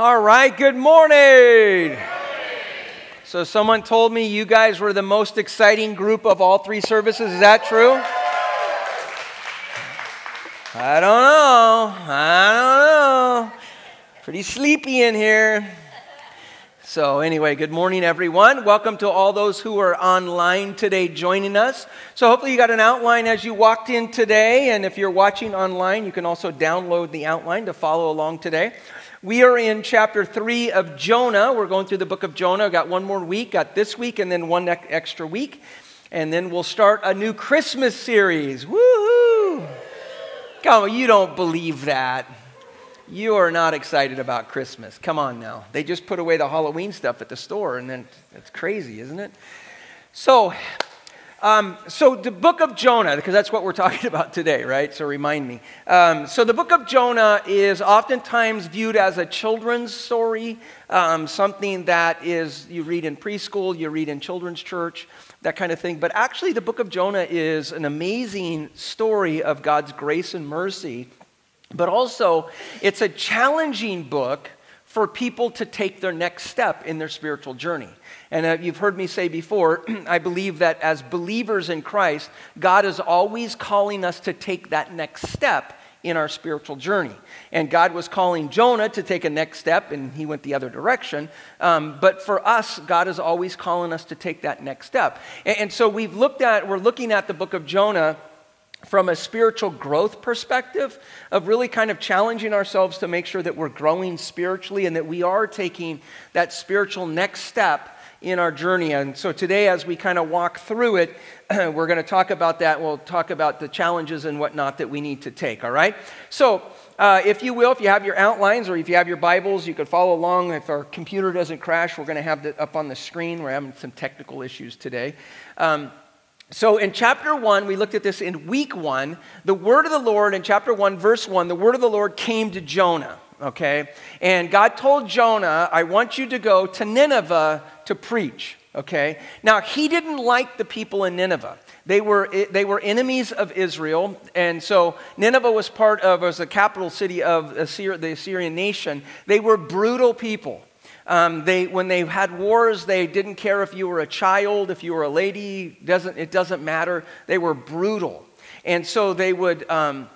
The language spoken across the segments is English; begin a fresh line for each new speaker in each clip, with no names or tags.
All right, good morning. So, someone told me you guys were the most exciting group of all three services. Is that true? I don't know. I don't know. Pretty sleepy in here. So, anyway, good morning, everyone. Welcome to all those who are online today joining us. So, hopefully, you got an outline as you walked in today. And if you're watching online, you can also download the outline to follow along today. We are in chapter three of Jonah. We're going through the book of Jonah. Got one more week, got this week, and then one extra week. And then we'll start a new Christmas series. Woohoo! Come on, you don't believe that. You are not excited about Christmas. Come on now. They just put away the Halloween stuff at the store, and then it's crazy, isn't it? So, um, so, the book of Jonah, because that's what we're talking about today, right? So, remind me. Um, so, the book of Jonah is oftentimes viewed as a children's story, um, something that is you read in preschool, you read in children's church, that kind of thing. But actually, the book of Jonah is an amazing story of God's grace and mercy. But also, it's a challenging book for people to take their next step in their spiritual journey. And uh, you've heard me say before, I believe that as believers in Christ, God is always calling us to take that next step in our spiritual journey. And God was calling Jonah to take a next step, and he went the other direction. Um, but for us, God is always calling us to take that next step. And, and so we've looked at, we're looking at the book of Jonah from a spiritual growth perspective of really kind of challenging ourselves to make sure that we're growing spiritually and that we are taking that spiritual next step in our journey. And so today, as we kind of walk through it, we're going to talk about that. We'll talk about the challenges and whatnot that we need to take, all right? So, uh, if you will, if you have your outlines or if you have your Bibles, you could follow along. If our computer doesn't crash, we're going to have it up on the screen. We're having some technical issues today. Um, so in chapter 1, we looked at this in week 1. The word of the Lord in chapter 1, verse 1, the word of the Lord came to Jonah, okay? And God told Jonah, I want you to go to Nineveh to preach. Okay? Now, he didn't like the people in Nineveh. They were, eh, they were enemies of Israel, and so Nineveh was part of, was the capital city of the Assyrian nation. They were brutal people. Um, they, when they had wars, they didn't care if you were a child, if you were a lady, doesn't, it doesn't matter. They were brutal. And so they would, um,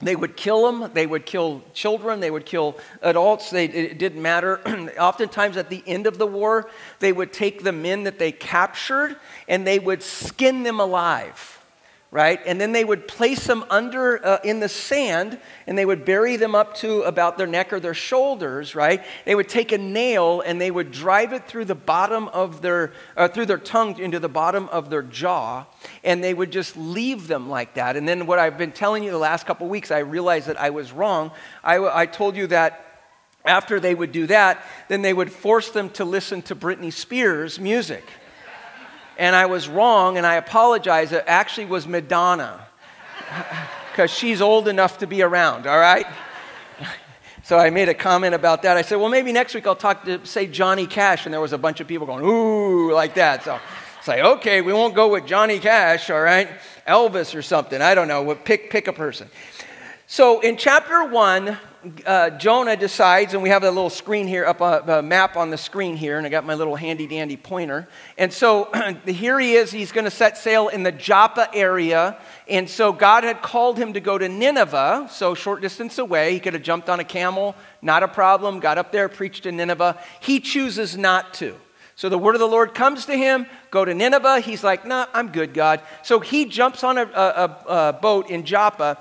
they would kill them, they would kill children, they would kill adults, they, it didn't matter. Oftentimes, at the end of the war, they would take the men that they captured and they would skin them alive right? And then they would place them under uh, in the sand and they would bury them up to about their neck or their shoulders, right? They would take a nail and they would drive it through the bottom of their, uh, through their tongue into the bottom of their jaw and they would just leave them like that. And then what I've been telling you the last couple weeks, I realized that I was wrong. I, I told you that after they would do that, then they would force them to listen to Britney Spears music and I was wrong, and I apologize. It actually was Madonna, because she's old enough to be around, all right? So I made a comment about that. I said, well, maybe next week I'll talk to, say, Johnny Cash. And there was a bunch of people going, ooh, like that. So it's like, okay, we won't go with Johnny Cash, all right? Elvis or something. I don't know. Pick, pick a person. So in chapter one, uh, Jonah decides, and we have a little screen here, up a, a, map on the screen here, and I got my little handy dandy pointer. And so here he is, he's going to set sail in the Joppa area. And so God had called him to go to Nineveh, so short distance away. He could have jumped on a camel, not a problem, got up there, preached in Nineveh. He chooses not to. So the word of the Lord comes to him go to Nineveh. He's like, nah, I'm good, God. So he jumps on a, a, a boat in Joppa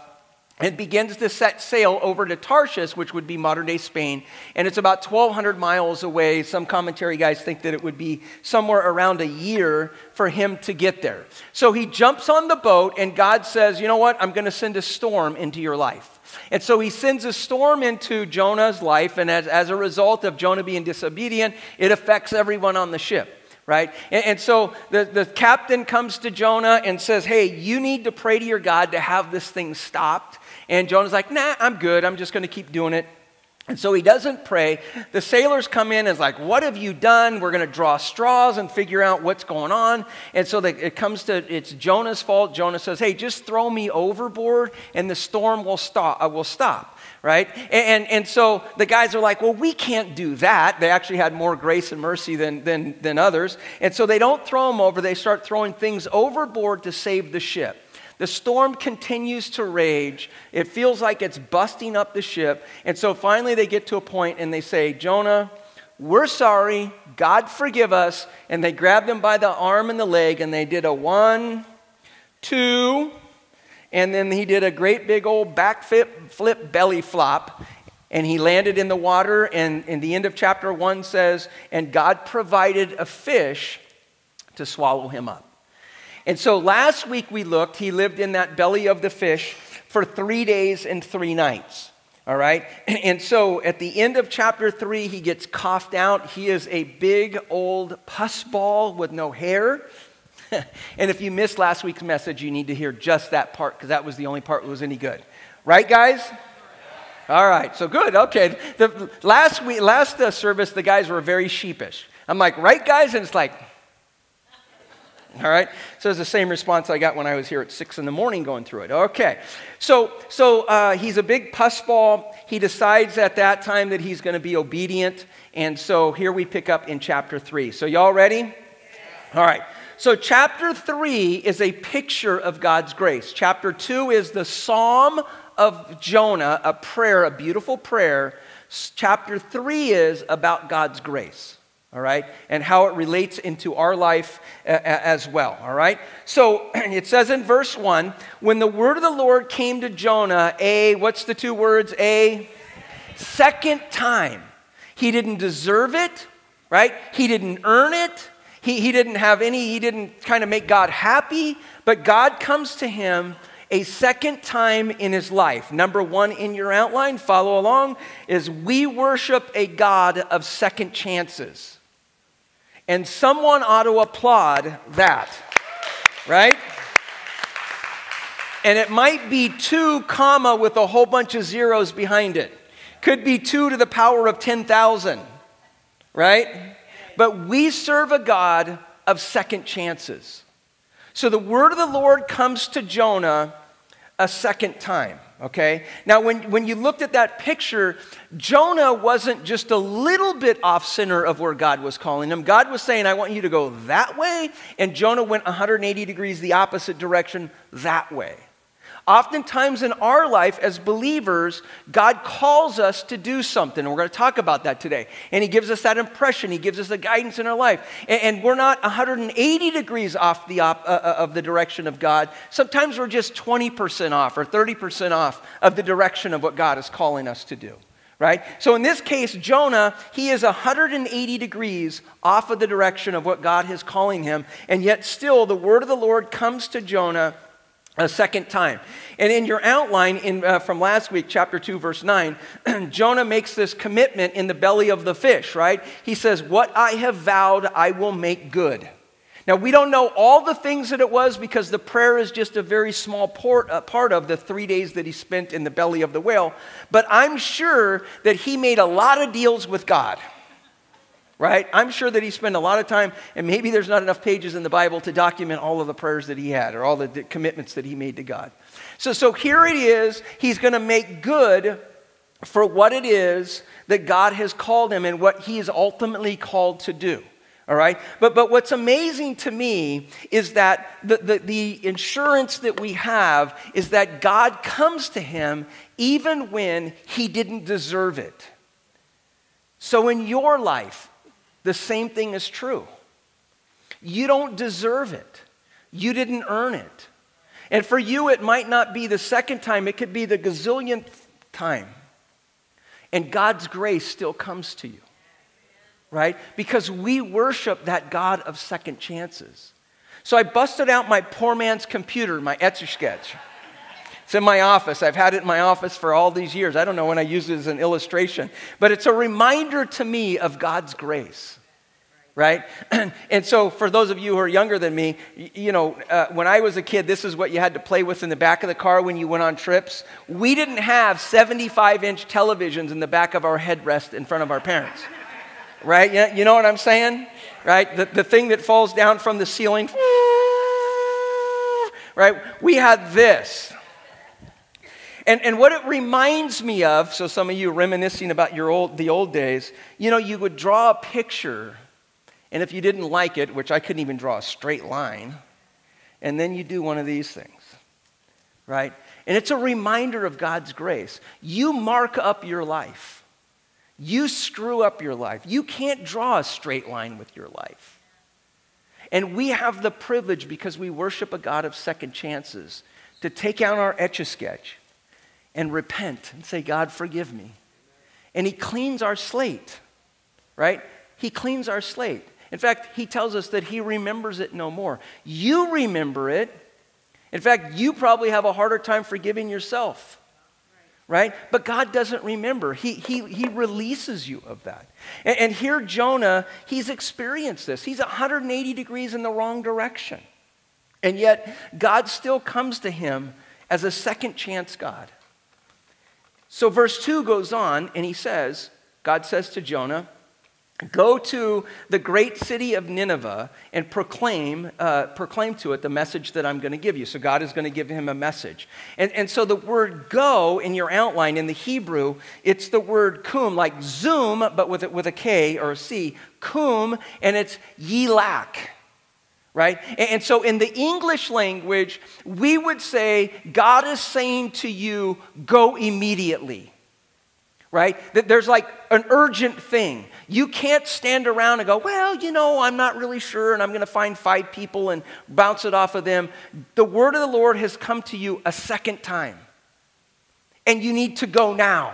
and begins to set sail over to Tarshish, which would be modern day Spain. And it's about 1,200 miles away. Some commentary guys think that it would be somewhere around a year for him to get there. So he jumps on the boat, and God says, You know what? I'm going to send a storm into your life. And so he sends a storm into Jonah's life, and as, as a result of Jonah being disobedient, it affects everyone on the ship right? And, and, so the, the captain comes to Jonah and says, Hey, you need to pray to your God to have this thing stopped. And Jonah's like, nah, I'm good. I'm just going to keep doing it. And so he doesn't pray. The sailors come in and is like, What have you done? We're going to draw straws and figure out what's going on. And so it comes to it's Jonah's fault. Jonah says, Hey, just throw me overboard and the storm will stop. Uh, will stop. Right? And, and, and so the guys are like, Well, we can't do that. They actually had more grace and mercy than, than, than others. And so they don't throw them over, they start throwing things overboard to save the ship. The storm continues to rage. It feels like it's busting up the ship. And so finally they get to a point and they say, Jonah, we're sorry. God forgive us. And they grabbed him by the arm and the leg and they did a one, two, and then he did a great big old back flip, flip belly flop. And he landed in the water. And in the end of chapter one says, And God provided a fish to swallow him up. And so last week we looked, he lived in that belly of the fish for three days and three nights. All right? And so at the end of chapter three, he gets coughed out. He is a big old pus ball with no hair. and if you missed last week's message, you need to hear just that part because that was the only part that was any good. Right, guys? All right, so good. Okay. The last week, last uh, service, the guys were very sheepish. I'm like, right, guys? And it's like, all right? So it's the same response I got when I was here at 6 in the morning going through it. Okay. So, so uh, he's a big pussball. He decides at that time that he's going to be obedient. And so here we pick up in chapter 3. So, y'all ready? All right. So, chapter 3 is a picture of God's grace. Chapter 2 is the Psalm of Jonah, a prayer, a beautiful prayer. Chapter 3 is about God's grace all right, and how it relates into our life as well, all right? So it says in verse 1 when the word of the Lord came to Jonah, a, what's the two words? A second time. He didn't deserve it, right? He didn't earn it. He, he didn't have any, he didn't kind of make God happy, but God comes to him a second time in his life. Number one in your outline, follow along, is we worship a God of second chances. And someone ought to applaud that, right? And it might be two comma with a whole bunch of zeros behind it. Could be two to the power of 10,000, right? But we serve a God of second chances. So the word of the Lord comes to Jonah a second time okay? Now, when, when you looked at that picture, Jonah wasn't just a little bit off center of where God was calling him. God was saying, I want you to go that way, and Jonah went 180 degrees the opposite direction that way. Oftentimes in our life as believers, God calls us to do something. And we're going to talk about that today. And He gives us that impression, He gives us the guidance in our life. And, we're not 180 degrees off the op, uh, uh, of the direction of God. Sometimes we're just 20% off or 30% off of the direction of what God is calling us to do. Right? So in this case, Jonah, he is 180 degrees off of the direction of what God is calling him. And yet, still, the word of the Lord comes to Jonah a second time. And in your outline in, uh, from last week, chapter 2, verse 9, Jonah makes this commitment in the belly of the fish, right? He says, What I have vowed, I will make good. Now, we don't know all the things that it was because the prayer is just a very small port, uh, part of the three days that he spent in the belly of the whale. But I'm sure that he made a lot of deals with God right? I'm sure that he spent a lot of time, and maybe there's not enough pages in the Bible to document all of the prayers that he had or all the commitments that he made to God. So, so here it is. He's going to make good for what it is that God has called him and what he is ultimately called to do. All right? But, but what's amazing to me is that the, the, the insurance that we have is that God comes to him even when he didn't deserve it. So in your life, the same thing is true. You don't deserve it, you didn't earn it. And for you, it might not be the second time, it could be the gazillionth time. And God's grace still comes to you, right? Because we worship that God of second chances. So I busted out my poor man's computer, my Etch a Sketch. It's in my office. I've had it in my office for all these years. I don't know when I use it as an illustration, but it's a reminder to me of God's grace right? and so, for those of you who are younger than me, you know, uh, when I was a kid, this is what you had to play with in the back of the car when you went on trips. We didn't have 75 inch televisions in the back of our headrest in front of our parents, right? You, know what I'm saying? Right? The, the thing that falls down from the ceiling, right? We had this. And, and what it reminds me of, so some of you reminiscing about your old, the old days, you know, you would draw a picture and if you didn't like it, which I couldn't even draw a straight line, and then you do one of these things, right? And it's a reminder of God's grace. You mark up your life, you screw up your life. You can't draw a straight line with your life. And we have the privilege, because we worship a God of second chances, to take out our etch a sketch and repent and say, God, forgive me. And He cleans our slate, right? He cleans our slate. In fact, he tells us that he remembers it no more. You remember it. In fact, you probably have a harder time forgiving yourself, right? But God doesn't remember. He, he, he releases you of that. And, and here, Jonah, he's experienced this. He's 180 degrees in the wrong direction. And yet, God still comes to him as a second chance God. So, verse 2 goes on, and he says, God says to Jonah, Go to the great city of Nineveh and proclaim, uh, proclaim to it the message that I'm going to give you. So, God is going to give him a message. And, and so, the word go in your outline in the Hebrew, it's the word kum, like zoom, but with, with a K or a C, kum, and it's yilak. Right? And, and so, in the English language, we would say, God is saying to you, go immediately right? That there's like an urgent thing. You can't stand around and go, well, you know, I'm not really sure, and I'm going to find five people and bounce it off of them. The word of the Lord has come to you a second time, and you need to go now.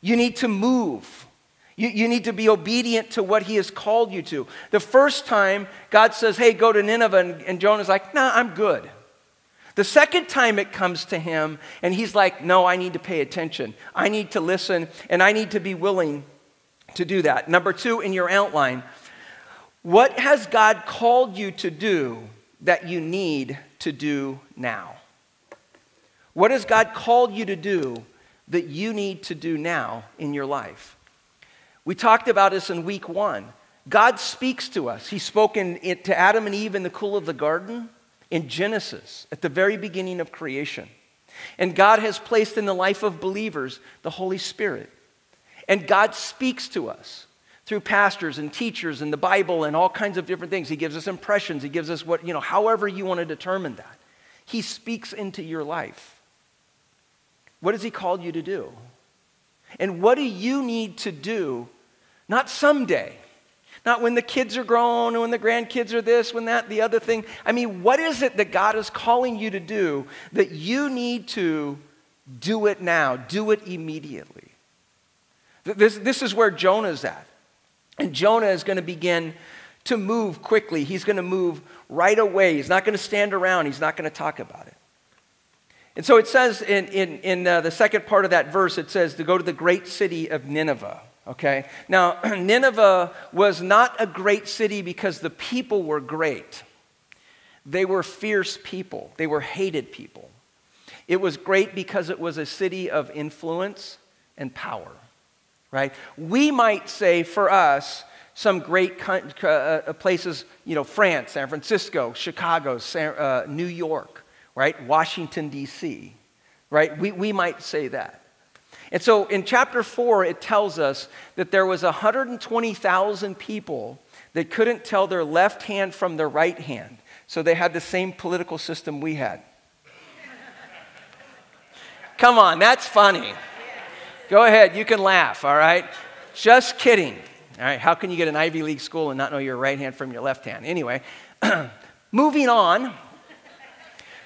You need to move. You, you need to be obedient to what he has called you to. The first time, God says, hey, go to Nineveh, and, and Jonah's like, nah, I'm good. The second time it comes to him, and he's like, No, I need to pay attention. I need to listen, and I need to be willing to do that. Number two, in your outline, what has God called you to do that you need to do now? What has God called you to do that you need to do now in your life? We talked about this in week one. God speaks to us. He spoke in, to Adam and Eve in the cool of the garden in Genesis, at the very beginning of creation. And God has placed in the life of believers the Holy Spirit. And God speaks to us through pastors and teachers and the Bible and all kinds of different things. He gives us impressions, He gives us what, you know, however you want to determine that. He speaks into your life. What has He called you to do? And what do you need to do, not someday, not when the kids are grown, or when the grandkids are this, when that, the other thing. I mean, what is it that God is calling you to do that you need to do it now? Do it immediately. This, this is where Jonah's at. And Jonah is going to begin to move quickly. He's going to move right away. He's not going to stand around, he's not going to talk about it. And so it says in, in, in uh, the second part of that verse, it says to go to the great city of Nineveh. Okay? Now, Nineveh was not a great city because the people were great. They were fierce people, they were hated people. It was great because it was a city of influence and power, right? We might say for us, some great uh, uh, places, you know, France, San Francisco, Chicago, uh, New York, right? Washington, D.C., right? We, we might say that. And so in chapter 4, it tells us that there was 120,000 people that couldn't tell their left hand from their right hand. So they had the same political system we had. Come on, that's funny. Go ahead, you can laugh, all right? Just kidding. All right, how can you get an Ivy League school and not know your right hand from your left hand? Anyway, moving on.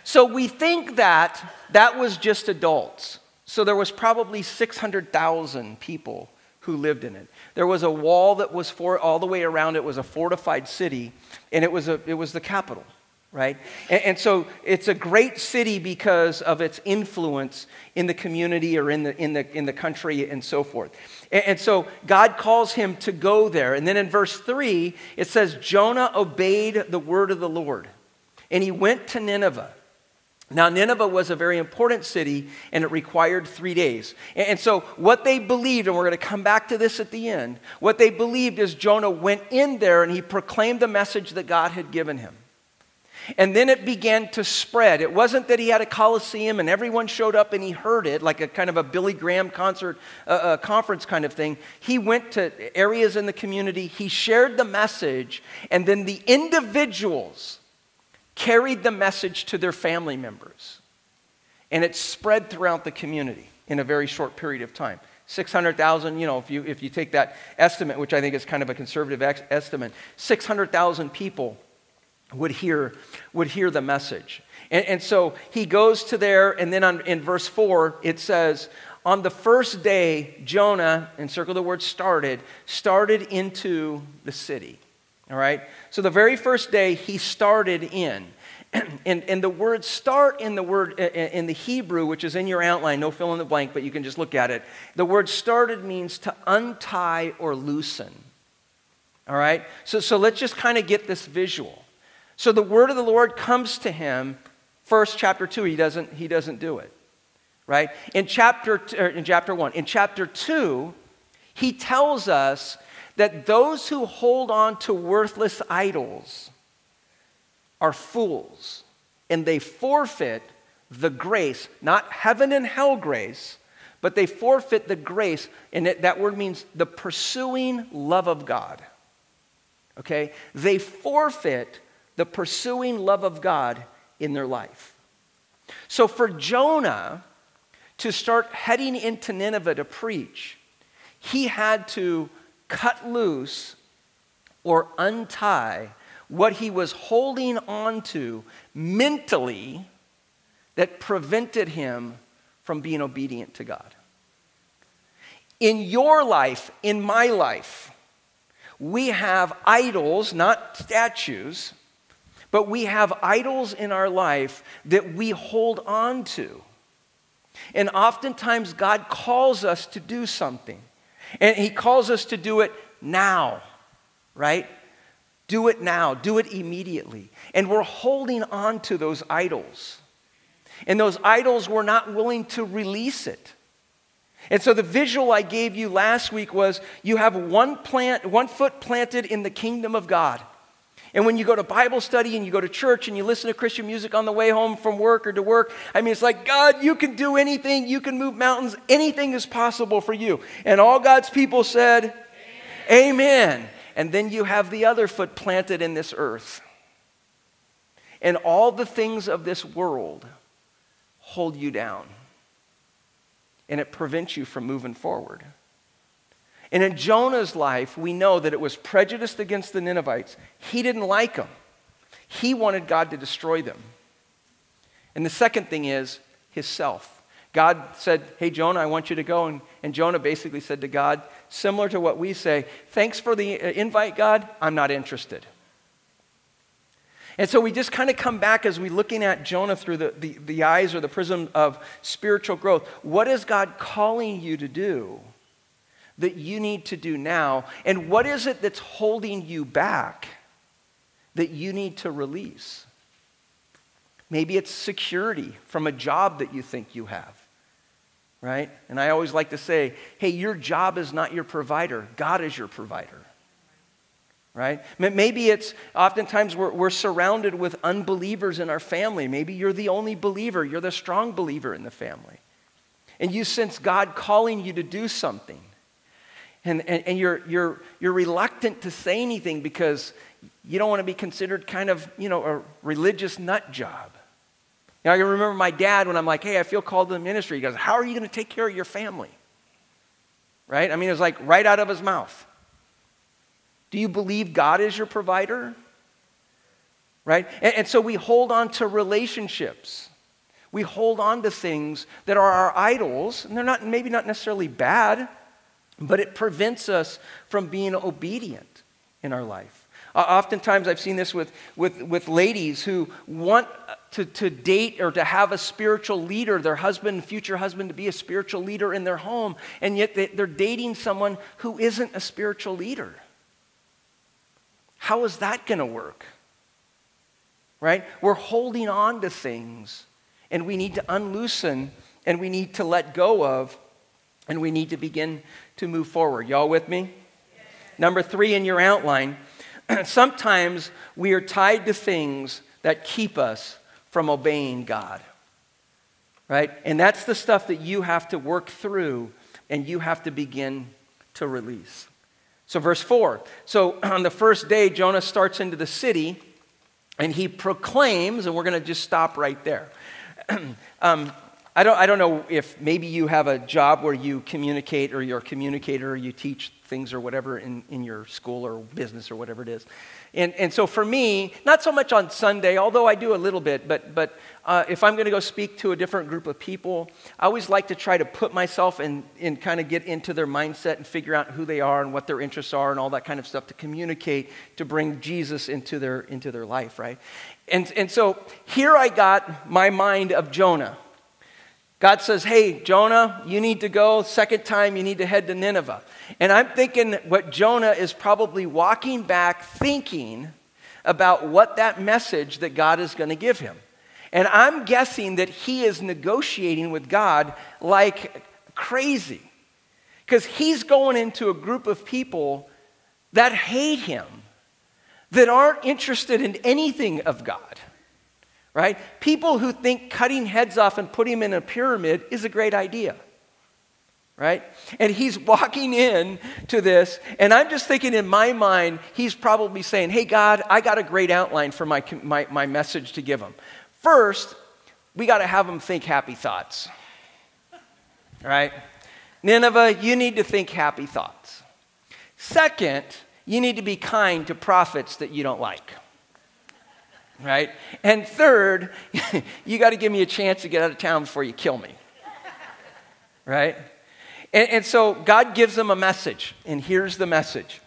So we think that that was just adults. So there was probably 600,000 people who lived in it. There was a wall that was for, all the way around it was a fortified city, and it was, a, it was the capital. right? And, and, so it's a great city because of its influence in the community or in the, in the, in the country and so forth. And, and so God calls him to go there. And then in verse 3, it says, Jonah obeyed the word of the Lord, and he went to Nineveh. Now, Nineveh was a very important city and it required three days. And so, what they believed, and we're going to come back to this at the end, what they believed is Jonah went in there and he proclaimed the message that God had given him. And then it began to spread. It wasn't that he had a coliseum and everyone showed up and he heard it, like a kind of a Billy Graham concert, uh, uh, conference kind of thing. He went to areas in the community, he shared the message, and then the individuals carried the message to their family members. And it spread throughout the community in a very short period of time. 600,000, you know, if you, if you take that estimate, which I think is kind of a conservative ex- estimate, 600,000 people would hear, would hear the message. And, and so he goes to there, and then on, in verse 4, it says, On the first day, Jonah, and circle the word started, started into the city. All right? So the very first day, he started in. and, and the word start in the word in the Hebrew, which is in your outline, no fill in the blank, but you can just look at it. The word started means to untie or loosen. All right? So, so let's just kind of get this visual. So the word of the Lord comes to him. First, chapter 2, he doesn't, he doesn't do it. Right? In chapter, er, in chapter 1. In chapter 2, he tells us that those who hold on to worthless idols are fools and they forfeit the grace, not heaven and hell grace, but they forfeit the grace, and that word means the pursuing love of God. Okay? They forfeit the pursuing love of God in their life. So for Jonah to start heading into Nineveh to preach, he had to cut loose or untie what he was holding on to mentally that prevented him from being obedient to God. In your life, in my life, we have idols, not statues, but we have idols in our life that we hold on to. And oftentimes, God calls us to do something. And He calls us to do it now, right? Do it now, do it immediately. And we're holding on to those idols. And those idols, we're not willing to release it. And so the visual I gave you last week was you have one plant, one foot planted in the kingdom of God. And when you go to Bible study and you go to church and you listen to Christian music on the way home from work or to work, I mean, it's like, God, you can do anything. You can move mountains. Anything is possible for you. And all God's people said, Amen. Amen. And then you have the other foot planted in this earth. And all the things of this world hold you down. And it prevents you from moving forward. And in Jonah's life, we know that it was prejudiced against the Ninevites. He didn't like them, he wanted God to destroy them. And the second thing is his self. God said, Hey, Jonah, I want you to go. And, and Jonah basically said to God, similar to what we say, Thanks for the uh, invite, God. I'm not interested. And so we just kind of come back as we're looking at Jonah through the, the, the eyes or the prism of spiritual growth. What is God calling you to do? That you need to do now? And what is it that's holding you back that you need to release? Maybe it's security from a job that you think you have, right? And I always like to say, hey, your job is not your provider, God is your provider. Right? Maybe it's oftentimes we're, we're surrounded with unbelievers in our family. Maybe you're the only believer, you're the strong believer in the family. And you sense God calling you to do something. And, and, and you're, you're, you're reluctant to say anything because you don't want to be considered kind of, you know, a religious nut job. You know, I can remember my dad when I'm like, hey, I feel called to the ministry. He goes, how are you going to take care of your family? Right? I mean, it was like right out of his mouth. Do you believe God is your provider? Right? And, and so we hold on to relationships. We hold on to things that are our idols, and they're not maybe not necessarily bad but it prevents us from being obedient in our life. Oftentimes, I've seen this with, with, with ladies who want to, to date or to have a spiritual leader, their husband, future husband, to be a spiritual leader in their home, and yet they're dating someone who isn't a spiritual leader. How is that going to work? Right? We're holding on to things, and we need to unloosen, and we need to let go of, and we need to begin to move forward. Y'all with me? Number three in your outline sometimes we are tied to things that keep us from obeying God. Right? And that's the stuff that you have to work through and you have to begin to release. So, verse 4. So, on the first day, Jonah starts into the city and he proclaims, and we're going to just stop right there. um, I don't, I don't know if maybe you have a job where you communicate or you're a communicator or you teach things or whatever in, in your school or business or whatever it is. And, and so for me, not so much on Sunday, although I do a little bit, but, but uh, if I'm going to go speak to a different group of people, I always like to try to put myself in and kind of get into their mindset and figure out who they are and what their interests are and all that kind of stuff to communicate to bring Jesus into their, into their life, right? And, and so here I got my mind of Jonah. God says, Hey, Jonah, you need to go. Second time, you need to head to Nineveh. And I'm thinking what Jonah is probably walking back thinking about what that message that God is going to give him. And I'm guessing that he is negotiating with God like crazy. Because he's going into a group of people that hate him, that aren't interested in anything of God right? People who think cutting heads off and putting them in a pyramid is a great idea, right? And he's walking in to this, and I'm just thinking in my mind, he's probably saying, Hey, God, I got a great outline for my, my, my message to give them. First, we got to have them think happy thoughts, right? Nineveh, you need to think happy thoughts. Second, you need to be kind to prophets that you don't like right? And third, you got to give me a chance to get out of town before you kill me, right? And, and, so God gives them a message, and here's the message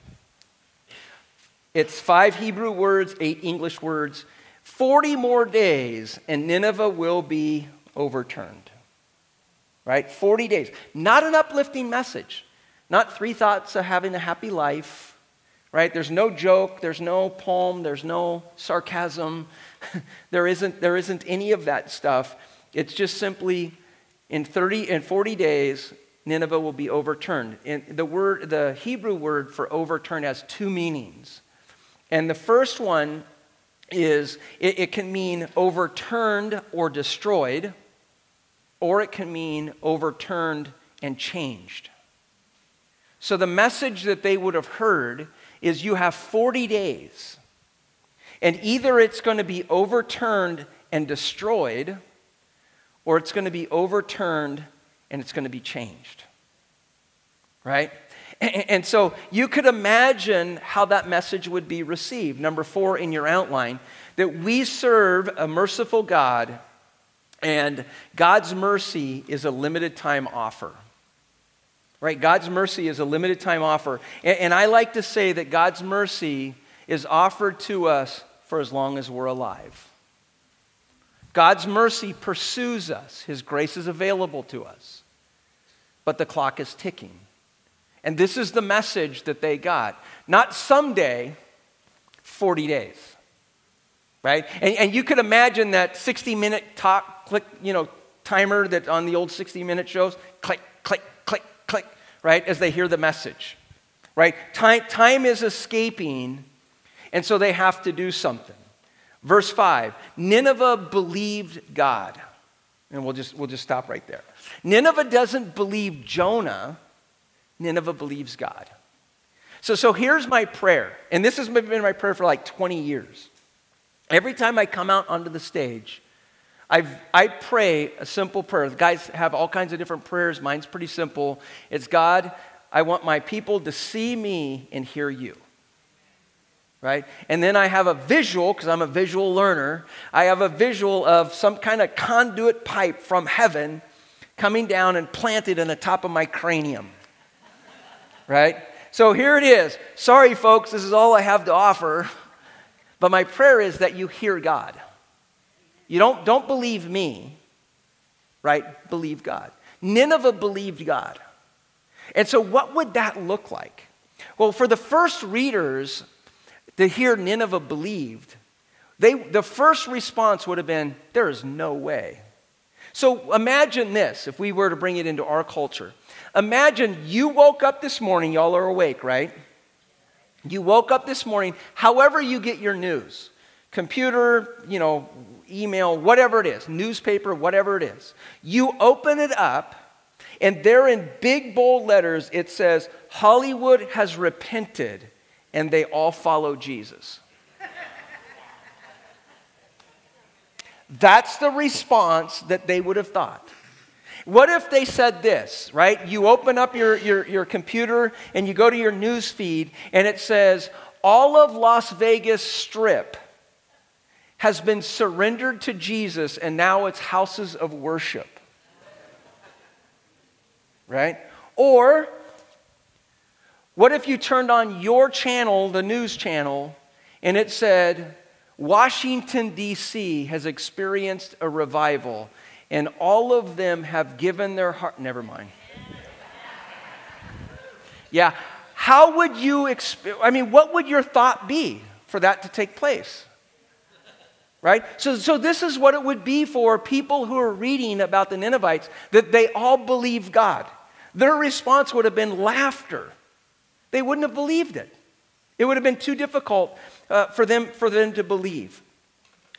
it's five Hebrew words, eight English words. 40 more days, and Nineveh will be overturned. Right? 40 days. Not an uplifting message. Not three thoughts of having a happy life right? There's no joke, there's no poem, there's no sarcasm, there, isn't, there isn't any of that stuff. It's just simply in 30 and 40 days, Nineveh will be overturned. And the word, the Hebrew word for overturned has two meanings. And the first one is it, it can mean overturned or destroyed, or it can mean overturned and changed. So the message that they would have heard is you have 40 days, and either it's going to be overturned and destroyed, or it's going to be overturned and it's going to be changed. Right? And so you could imagine how that message would be received. Number four in your outline that we serve a merciful God, and God's mercy is a limited time offer right? God's mercy is a limited time offer. And, and, I like to say that God's mercy is offered to us for as long as we're alive. God's mercy pursues us, His grace is available to us, but the clock is ticking. And this is the message that they got. Not someday, 40 days. Right? And, and you could imagine that 60 minute talk, click, you know, timer that on the old 60 minute shows, click, click, right, as they hear the message, right? Time, time is escaping, and so they have to do something. Verse 5 Nineveh believed God. And we'll just, we'll just stop right there. Nineveh doesn't believe Jonah, Nineveh believes God. So, so here's my prayer, and this has been my prayer for like 20 years. Every time I come out onto the stage, I've, I pray a simple prayer. The guys have all kinds of different prayers. Mine's pretty simple. It's God, I want my people to see me and hear you. Right? And then I have a visual, because I'm a visual learner, I have a visual of some kind of conduit pipe from heaven coming down and planted in the top of my cranium. Right? So here it is. Sorry, folks, this is all I have to offer. But my prayer is that you hear God. You don't, don't believe me, right? Believe God. Nineveh believed God. And so, what would that look like? Well, for the first readers to hear Nineveh believed, they, the first response would have been, There is no way. So imagine this if we were to bring it into our culture. Imagine you woke up this morning, y'all are awake, right? You woke up this morning, however you get your news computer, you know, email, whatever it is, newspaper, whatever it is. You open it up, and there in big bold letters it says, Hollywood has repented, and they all follow Jesus. That's the response that they would have thought. What if they said this, right? You open up your, your, your computer and you go to your news feed and it says, All of Las Vegas Strip has been surrendered to Jesus and now it's houses of worship. Right? Or, what if you turned on your channel, the news channel, and it said, Washington, D.C. has experienced a revival, and all of them have given their heart. Never mind. Yeah. How would you, exp- I mean, what would your thought be for that to take place? Right? So, so, this is what it would be for people who are reading about the Ninevites that they all believe God. Their response would have been laughter. They wouldn't have believed it. It would have been too difficult uh, for, them, for them to believe.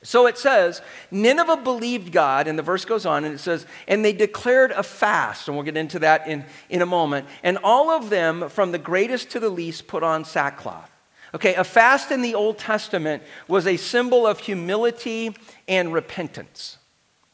So it says, Nineveh believed God, and the verse goes on, and it says, and they declared a fast, and we'll get into that in, in a moment. And all of them, from the greatest to the least, put on sackcloth. Okay, a fast in the Old Testament was a symbol of humility and repentance.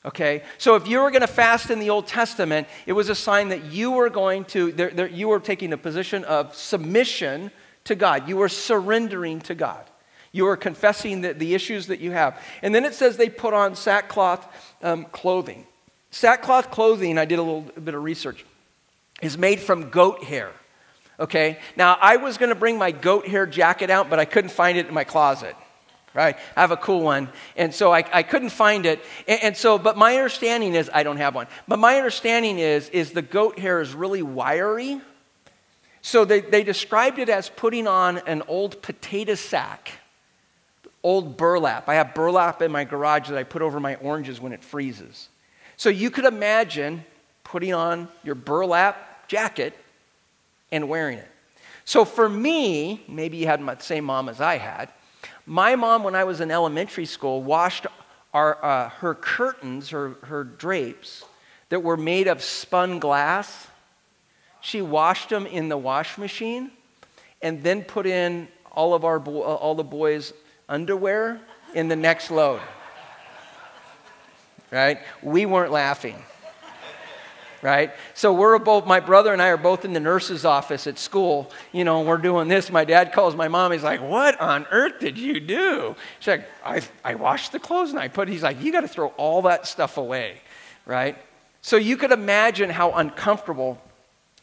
Okay, so if you were going to fast in the Old Testament, it was a sign that you were going to, there, there, you were taking a position of submission to God. You were surrendering to God. You were confessing the, the issues that you have. And then it says they put on sackcloth um, clothing. Sackcloth clothing, I did a little bit of research, is made from goat hair. Okay? Now, I was going to bring my goat hair jacket out, but I couldn't find it in my closet. Right? I have a cool one. And so I, I couldn't find it. And, and so, but my understanding is, I don't have one. But my understanding is, is the goat hair is really wiry. So they, they described it as putting on an old potato sack old burlap. I have burlap in my garage that I put over my oranges when it freezes. So you could imagine putting on your burlap jacket and wearing it. So for me, maybe you had the same mom as I had. My mom, when I was in elementary school, washed our, uh, her curtains, her, her drapes, that were made of spun glass. She washed them in the wash machine and then put in all of our bo- all the boys' underwear in the next load. Right? We weren't laughing. Right? So we're both, my brother and I are both in the nurse's office at school. You know, we're doing this. My dad calls my mom. He's like, What on earth did you do? She's like, I, I washed the clothes and I put, he's like, You got to throw all that stuff away. Right? So you could imagine how uncomfortable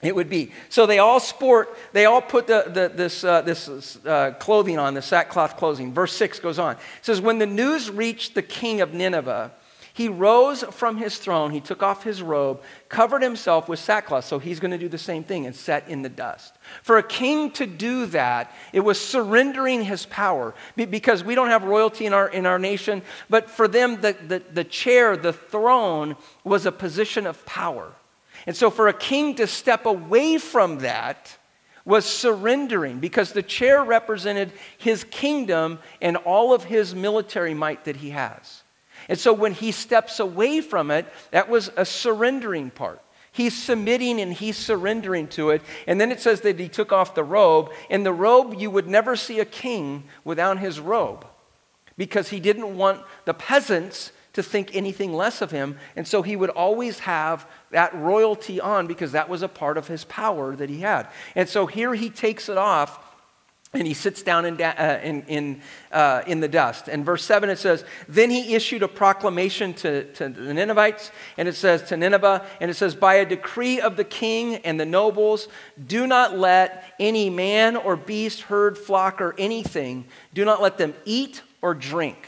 it would be. So they all sport, they all put the, the, this, uh, this uh, clothing on, the sackcloth clothing. Verse 6 goes on. It says, When the news reached the king of Nineveh, he rose from his throne, he took off his robe, covered himself with sackcloth. So he's going to do the same thing and set in the dust. For a king to do that, it was surrendering his power because we don't have royalty in our, in our nation. But for them, the, the, the chair, the throne, was a position of power. And so, for a king to step away from that was surrendering because the chair represented his kingdom and all of his military might that he has. And so, when he steps away from it, that was a surrendering part. He's submitting and he's surrendering to it. And then it says that he took off the robe. And the robe, you would never see a king without his robe because he didn't want the peasants to think anything less of him. And so he would always have that royalty on because that was a part of his power that he had. And so here he takes it off. And he sits down in, uh, in, in, uh, in, the dust. And verse 7 it says, Then he issued a proclamation to, to the Ninevites, and it says to Nineveh, and it says, By a decree of the king and the nobles, do not let any man or beast, herd, flock, or anything, do not let them eat or drink.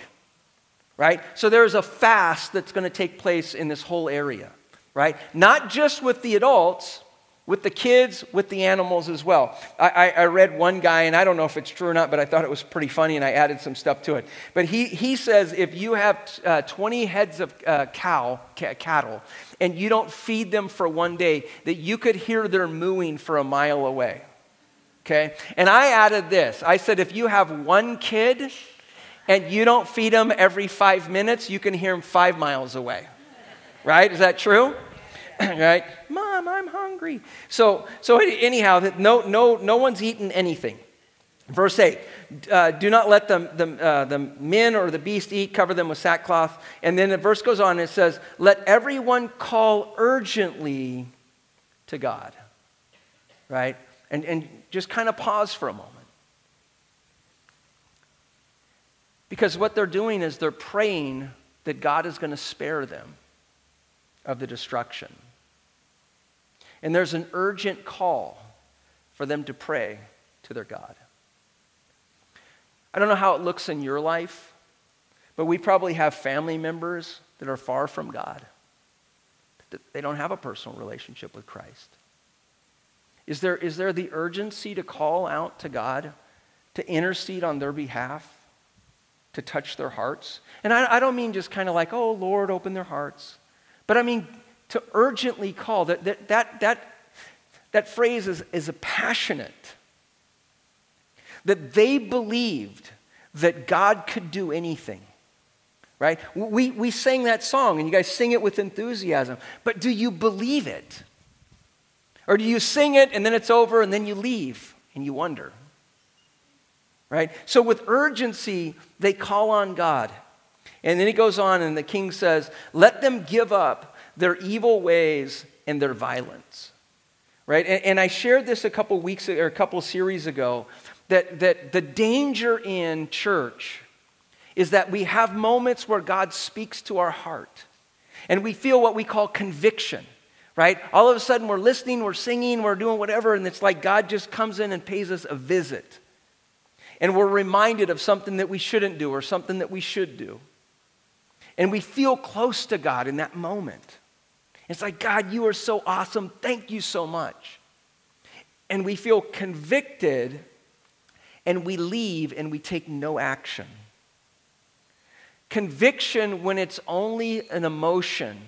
Right? So there is a fast that's going to take place in this whole area. Right? Not just with the adults, with the kids, with the animals as well. I, I, I, read one guy, and I don't know if it's true or not, but I thought it was pretty funny, and I added some stuff to it. But he, he says if you have uh, 20 heads of uh, cow, c- cattle, and you don't feed them for one day, that you could hear their mooing for a mile away. Okay? And I added this I said if you have one kid and you don't feed them every five minutes, you can hear them five miles away. Right? Is that true? right? Mom, I'm hungry. So, so anyhow, no, no, no one's eaten anything. Verse 8 uh, Do not let the, the, uh, the men or the beast eat, cover them with sackcloth. And then the verse goes on and it says, Let everyone call urgently to God. Right? And, and just kind of pause for a moment. Because what they're doing is they're praying that God is going to spare them of the destruction. And there's an urgent call for them to pray to their God. I don't know how it looks in your life, but we probably have family members that are far from God. They don't have a personal relationship with Christ. Is there, is there the urgency to call out to God, to intercede on their behalf, to touch their hearts? And I, I don't mean just kind of like, oh, Lord, open their hearts. But I mean, to urgently call. That, that, that, that, that phrase is, is a passionate. That they believed that God could do anything. Right? We, we sang that song, and you guys sing it with enthusiasm. But do you believe it? Or do you sing it and then it's over and then you leave and you wonder? Right? So, with urgency, they call on God. And then he goes on, and the king says, Let them give up their evil ways and their violence. Right? And, and I shared this a couple weeks or a couple series ago that, that the danger in church is that we have moments where God speaks to our heart and we feel what we call conviction right? All of a sudden, we're listening, we're singing, we're doing whatever, and it's like God just comes in and pays us a visit. And we're reminded of something that we shouldn't do or something that we should do. And we feel close to God in that moment. It's like, God, you are so awesome. Thank you so much. And we feel convicted and we leave and we take no action. Conviction, when it's only an emotion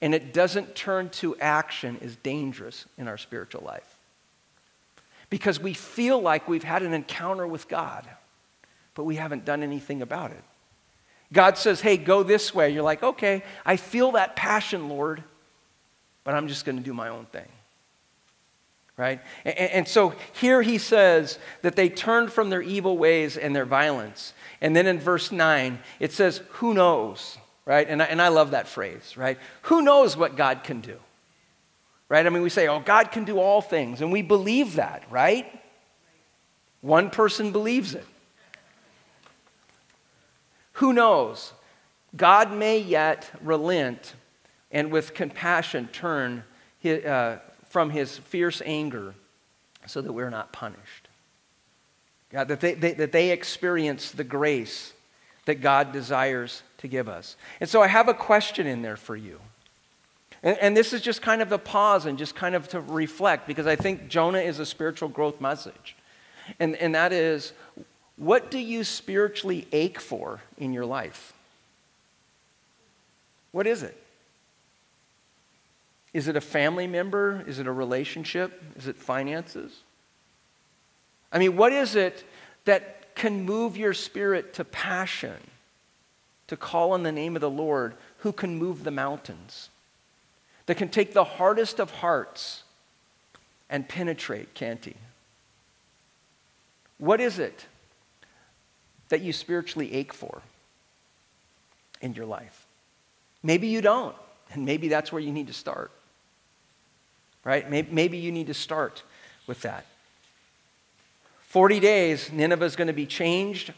and it doesn't turn to action, is dangerous in our spiritual life. Because we feel like we've had an encounter with God, but we haven't done anything about it. God says, hey, go this way. You're like, okay, I feel that passion, Lord, but I'm just going to do my own thing. Right? And, and, so here he says that they turned from their evil ways and their violence. And then in verse 9, it says, who knows? Right? And I, and I love that phrase, right? Who knows what God can do? Right? I mean, we say, oh, God can do all things. And we believe that, right? One person believes it. Who knows? God may yet relent and with compassion turn his, uh, from his fierce anger so that we're not punished. God, that they, they, that they experience the grace that God desires to give us. And so I have a question in there for you. And, and this is just kind of a pause and just kind of to reflect because I think Jonah is a spiritual growth message. And, and that is what do you spiritually ache for in your life? What is it? Is it a family member? Is it a relationship? Is it finances? I mean, what is it that can move your spirit to passion, to call on the name of the Lord, who can move the mountains, that can take the hardest of hearts and penetrate, can't he? What is it that you spiritually ache for in your life. Maybe you don't, and maybe that's where you need to start. Right? Maybe, you need to start with that. 40 days, Nineveh is going to be changed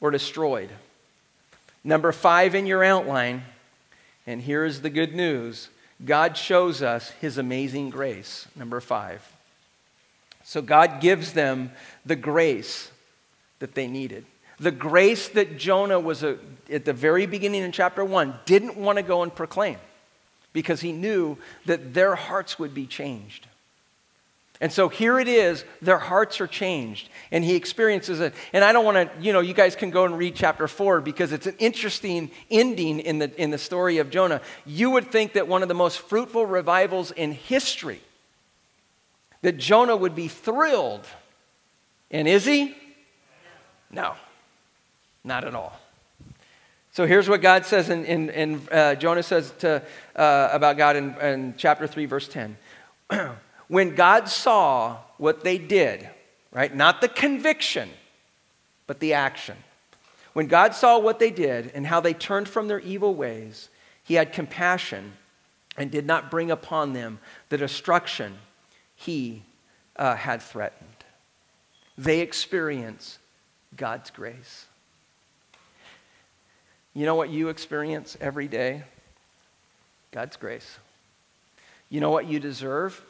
or destroyed. Number five in your outline, and here is the good news God shows us his amazing grace. Number five. So God gives them the grace that they needed. The grace that Jonah was a, at the very beginning in chapter one didn't want to go and proclaim because he knew that their hearts would be changed. And so here it is, their hearts are changed, and he experiences it. And I don't want to, you know, you guys can go and read chapter four because it's an interesting ending in the, in the story of Jonah. You would think that one of the most fruitful revivals in history, that Jonah would be thrilled. And is he? No, not at all. So here's what God says in, in, in uh, Jonah says to, uh, about God in, in chapter 3, verse 10. when God saw what they did, right? Not the conviction, but the action. When God saw what they did and how they turned from their evil ways, he had compassion and did not bring upon them the destruction he uh, had threatened. They experience God's grace. You know what you experience every day? God's grace. You know what you deserve?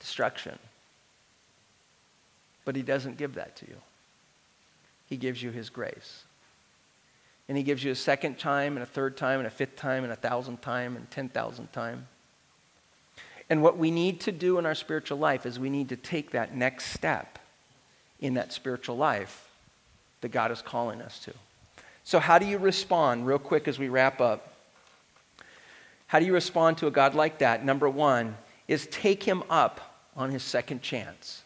destruction. But He doesn't give that to you, He gives you His grace. And He gives you a second time, and a third time, and a fifth time, and a thousandth time, and ten thousandth time. And what we need to do in our spiritual life is we need to take that next step in that spiritual life that God is calling us to. So, how do you respond, real quick as we wrap up? How do you respond to a God like that? Number one is take him up on his second chance.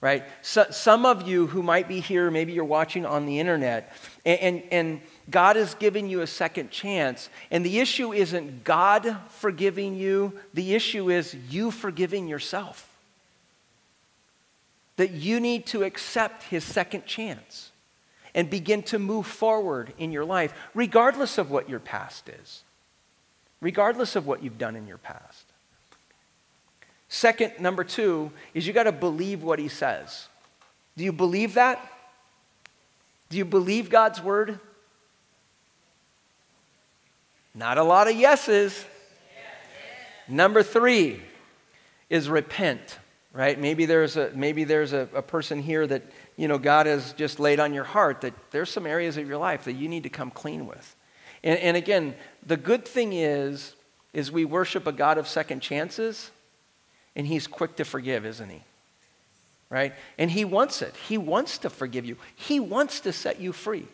Right? So, some of you who might be here, maybe you're watching on the internet, and, and, and God has given you a second chance. And the issue isn't God forgiving you, the issue is you forgiving yourself. That you need to accept his second chance and begin to move forward in your life, regardless of what your past is, regardless of what you've done in your past. Second, number two, is you got to believe what he says. Do you believe that? Do you believe God's word? Not a lot of yeses. Number three is repent, right? Maybe there's a maybe there's a, a person here that you know God has just laid on your heart that there's some areas of your life that you need to come clean with. And, and again, the good thing is, is we worship a God of second chances and he's quick to forgive, isn't he? Right? And he wants it. He wants to forgive you, he wants to set you free.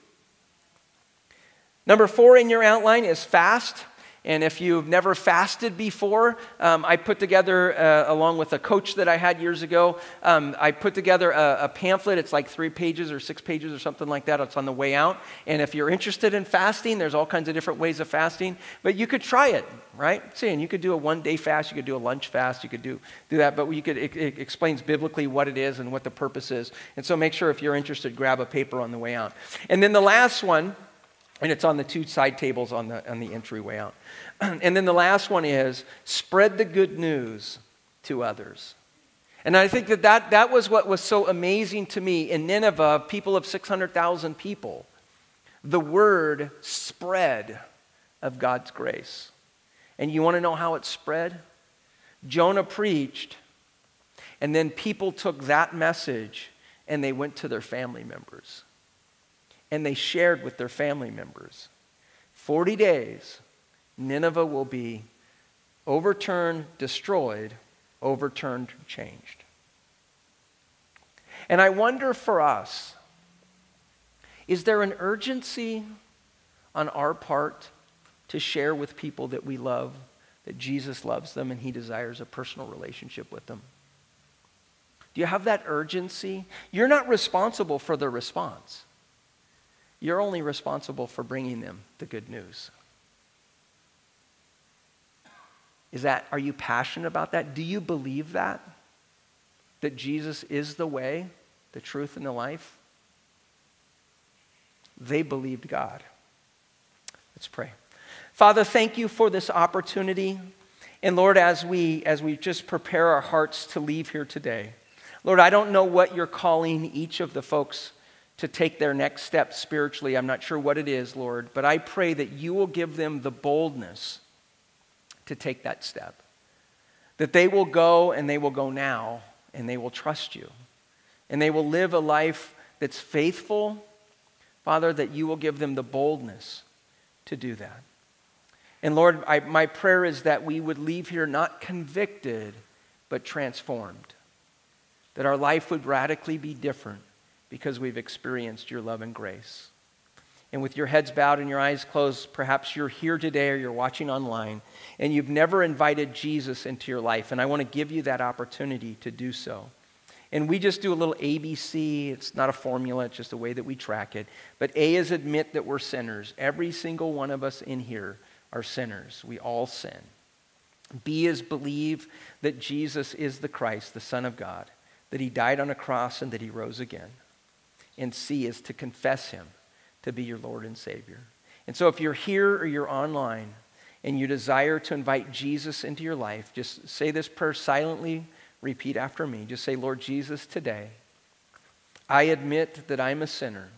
Number four in your outline is fast. And if you've never fasted before, um, I put together, uh, along with a coach that I had years ago, um, I put together a, a, pamphlet. It's like three pages or six pages or something like that. It's on the way out. And if you're interested in fasting, there's all kinds of different ways of fasting. But you could try it, right? Saying you could do a one day fast, you could do a lunch fast, you could do, do that. But you could, it, it explains biblically what it is and what the purpose is. And so make sure if you're interested, grab a paper on the way out. And then the last one, and it's on the two side tables on the, on the entryway out. and then the last one is spread the good news to others. And I think that, that that was what was so amazing to me in Nineveh, people of 600,000 people. The word spread of God's grace. And you want to know how it spread? Jonah preached, and then people took that message and they went to their family members and they shared with their family members. 40 days, Nineveh will be overturned, destroyed, overturned, changed. And I wonder for us, is there an urgency on our part to share with people that we love that Jesus loves them and he desires a personal relationship with them? Do you have that urgency? You're not responsible for the response. You're only responsible for bringing them the good news. Is that, are you passionate about that? Do you believe that? That Jesus is the way, the truth, and the life? They believed God. Let's pray. Father, thank you for this opportunity. And Lord, as we, as we just prepare our hearts to leave here today, Lord, I don't know what you're calling each of the folks to take their next step spiritually. I'm not sure what it is, Lord, but I pray that you will give them the boldness to take that step. That they will go and they will go now and they will trust you. And they will live a life that's faithful. Father, that you will give them the boldness to do that. And Lord, I, my prayer is that we would leave here not convicted, but transformed. That our life would radically be different because we've experienced your love and grace. And with your heads bowed and your eyes closed, perhaps you're here today or you're watching online and you've never invited Jesus into your life. And I want to give you that opportunity to do so. And we just do a little ABC. It's not a formula, it's just a way that we track it. But A is admit that we're sinners. Every single one of us in here are sinners. We all sin. B is believe that Jesus is the Christ, the Son of God, that he died on a cross and that he rose again. And C is to confess him to be your Lord and Savior. And so if you're here or you're online and you desire to invite Jesus into your life, just say this prayer silently Repeat after me. Just say, Lord Jesus, today I admit that I'm a sinner.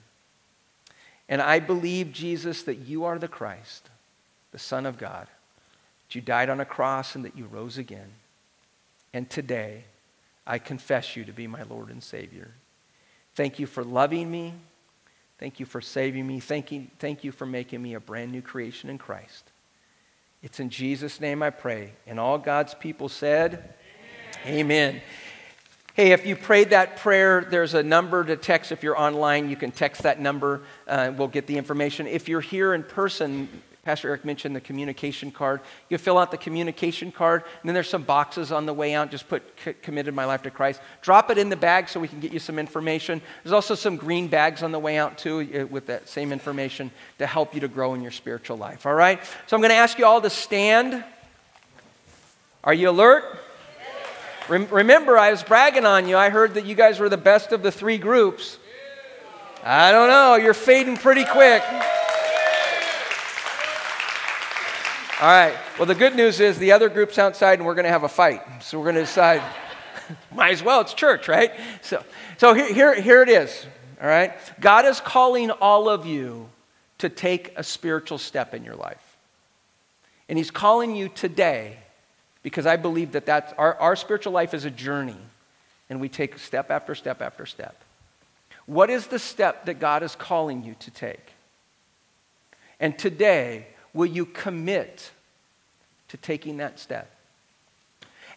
And I believe, Jesus, that you are the Christ, the Son of God, that you died on a cross and that you rose again. And today, I confess you to be my Lord and Savior. Thank you for loving me. Thank you for saving me. Thank you, thank you for making me a brand new creation in Christ. It's in Jesus' name I pray. And all God's people said, Amen. Hey, if you prayed that prayer, there's a number to text. If you're online, you can text that number. Uh, we'll get the information. If you're here in person, Pastor Eric mentioned the communication card. You fill out the communication card, and then there's some boxes on the way out. Just put committed my life to Christ. Drop it in the bag so we can get you some information. There's also some green bags on the way out, too, uh, with that same information to help you to grow in your spiritual life. All right? So I'm going to ask you all to stand. Are you alert? Remember, I was bragging on you. I heard that you guys were the best of the three groups. I don't know. You're fading pretty quick. All right. Well, the good news is the other group's outside and we're going to have a fight. So we're going to decide. Might as well. It's church, right? So, so here, here, here it is. All right. God is calling all of you to take a spiritual step in your life. And He's calling you today because I believe that that's, our, our spiritual life is a journey, and we take step after step after step. What is the step that God is calling you to take? And today, will you commit to taking that step?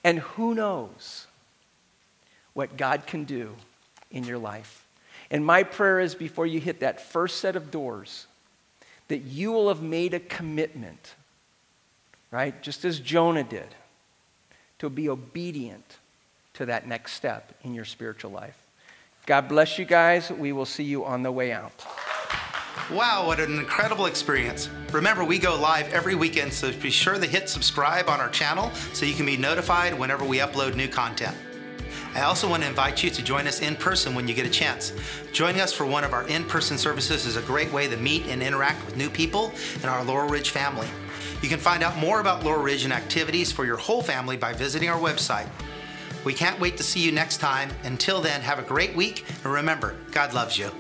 And who knows what God can do in your life? And my prayer is before you hit that first set of doors, that you will have made a commitment, right? Just as Jonah did to be obedient to that next step in your spiritual life. God bless you guys. We will see you on the way out.
Wow, what an incredible experience. Remember, we go live every weekend, so be sure to hit subscribe on our channel so you can be notified whenever we upload new content. I also want to invite you to join us in person when you get a chance. Joining us for one of our in-person services is a great way to meet and interact with new people in our Laurel Ridge family. You can find out more about Laurel Ridge and activities for your whole family by visiting our website. We can't wait to see you next time. Until then, have a great week, and remember, God loves you.